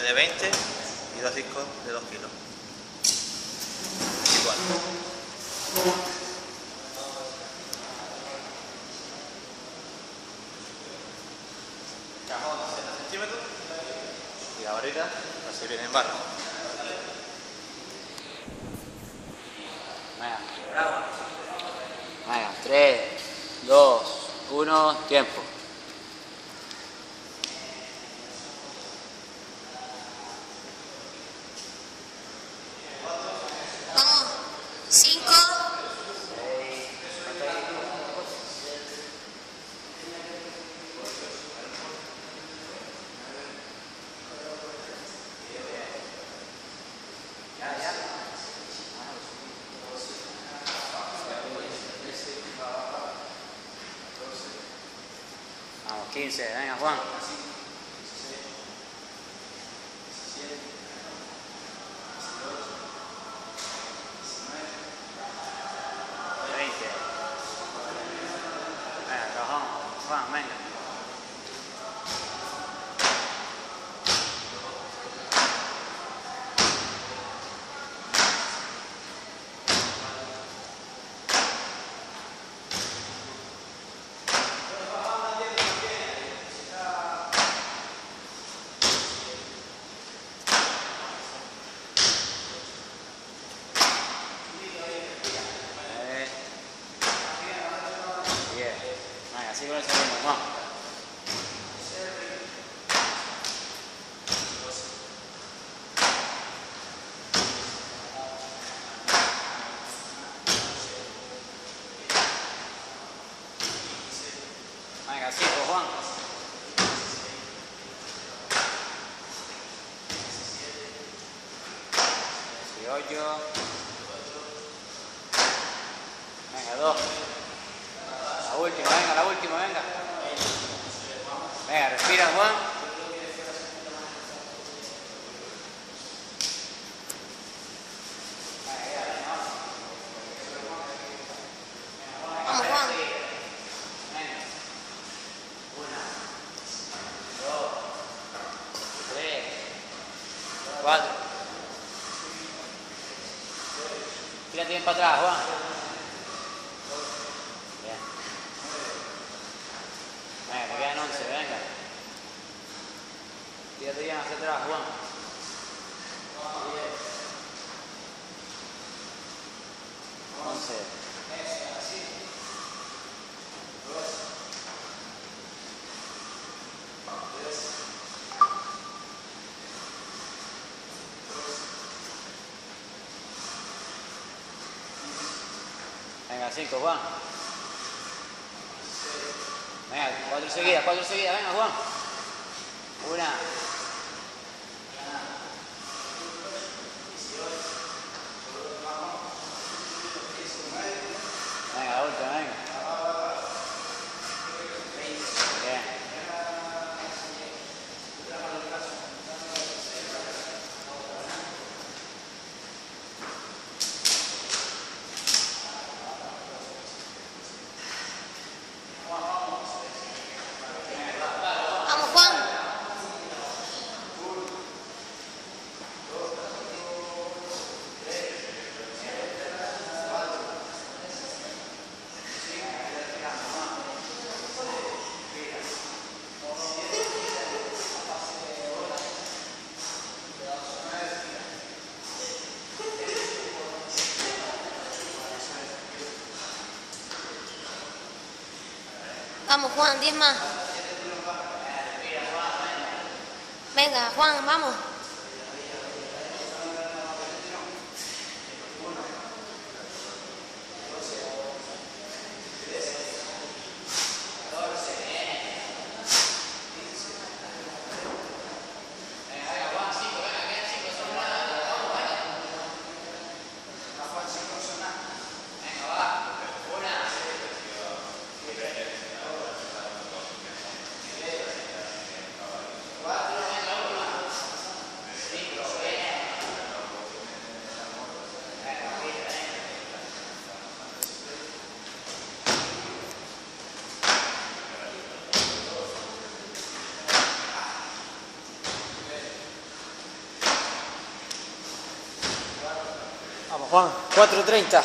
halter de 20 y dos discos de 2 kilos. Igual. Cajón 60 centímetros y la barrita así viene en barra. Venga, 3, 2, 1, tiempo. Vamos. Cinco. Vamos, 15, venga Juan. Venga. Juan, venga. Eh. Bien. Segundo, vamos. Venga, cinco, Juan. Dieciocho. Venga, dos. La última, venga, la última, venga. Venga, respira, Juan. Vamos, Juan. Tres. Cuatro. Tírate bien para atrás, Juan. Bien. Venga, te quedan once, venga. Tírate bien hacia atrás, Juan. Once. Venga, cinco, Juan. Venga, cuatro seguidas, cuatro seguidas, venga, Juan. Una. Venga, la última, venga. Bien. Vamos, Juan. Vamos, Juan, diez más. Venga, Juan, vamos. Juan. 4.30.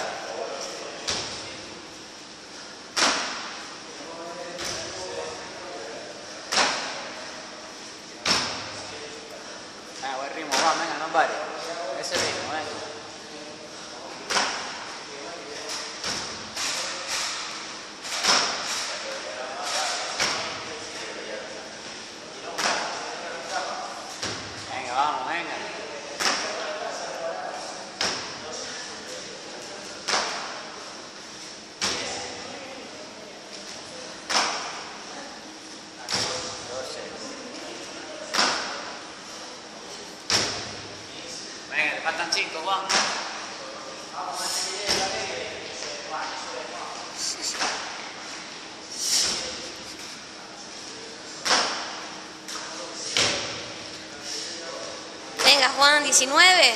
Venga, buen ritmo, Juan. Venga, no pare. Ese ritmo. Venga, vamos, venga. Doce. Venga, Venga, Juan, 19.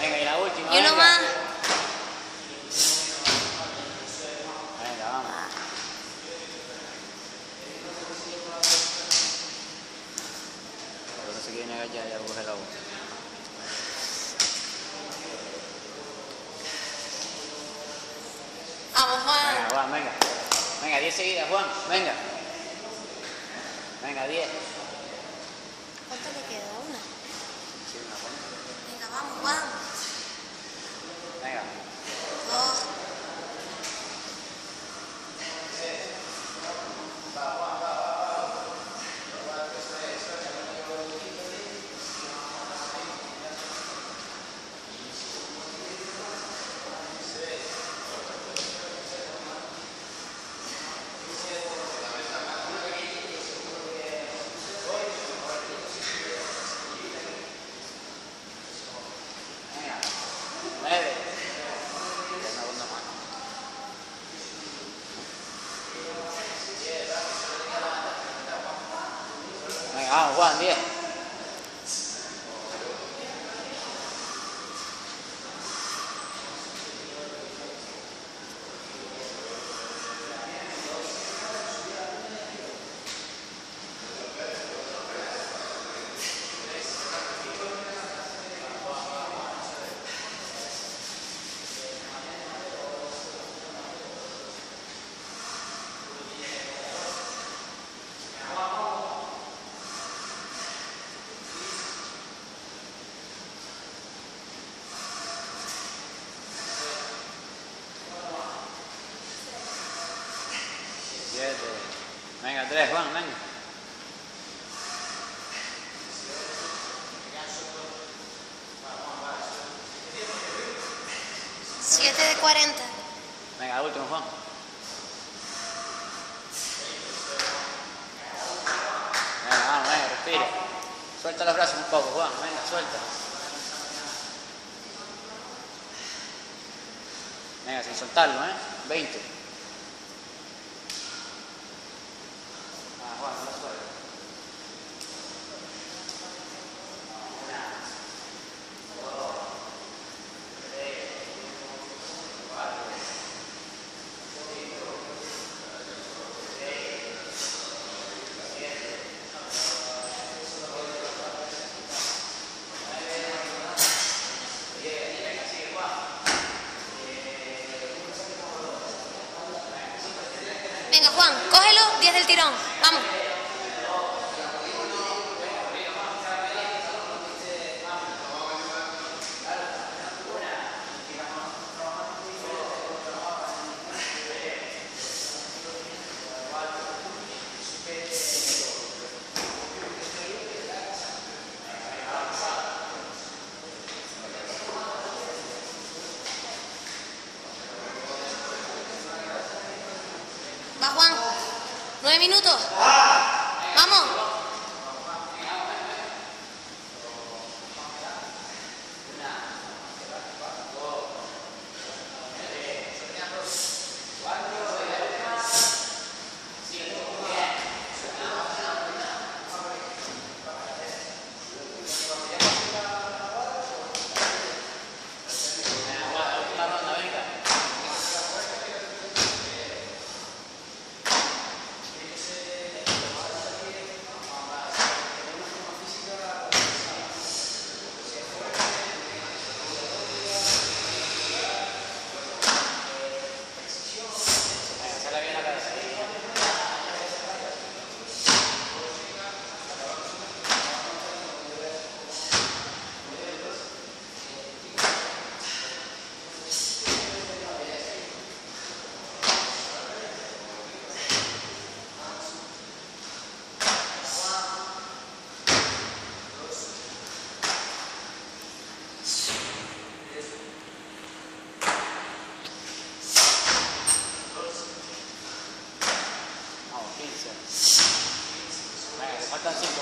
Venga, y la última. Y uno venga. más. Venga, vamos. Ahora se quieren agachar ya coge la agua. Vamos, Juan. Venga, Juan, venga. Venga, 10 seguidas, Juan. Venga. Venga, 10. ¿Cuánto le queda? Una. Sí, una Juan. Venga, vamos, Juan. Venga. Dos. Venga. 9. Una ronda más. Venga, vamos, Juan, 10. Siete. Tres, Juan, venga. Siete de 40. Venga, último, Juan. Venga, vamos, venga, respira. Suelta los brazos un poco, Juan. Venga, suelta. Venga, sin soltarlo, ¿eh? 20. Ah, Juan, no lo sueltes. Venga, Juan, cógelo, 10 del tirón. Vamos. Va, Juan. Nueve minutos. Vamos.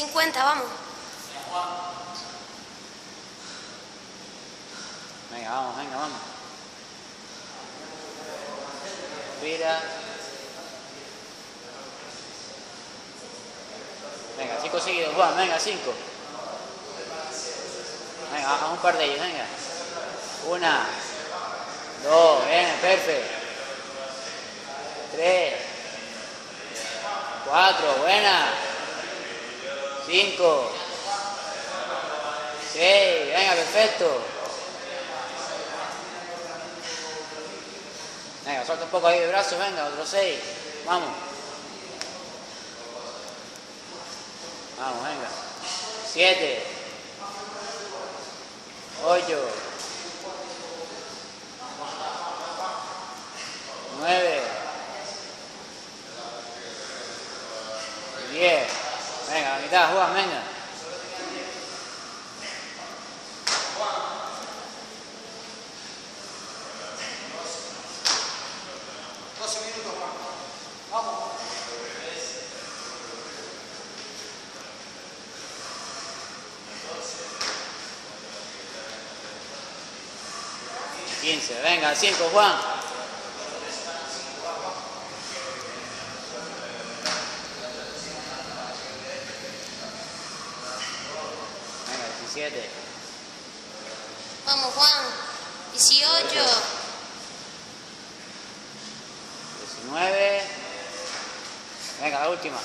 Diez cincuenta, vamos. Venga, vamos, venga, vamos. Respira. Venga, cinco seguidos, Juan, venga, cinco. Venga, haz un par de ellos, venga. Una, dos, bien, perfecto. Tres, cuatro, buena. Cinco, seis, venga, perfecto. Venga, suelta un poco ahí de brazos, venga, otros seis. Vamos. Vamos, venga. Siete. Ocho. Nueve. Diez. Venga, la mitad, Juan, venga. Quince. Venga, cinco, Juan. Vamos, Juan. Dieciocho. 19. Venga, la última.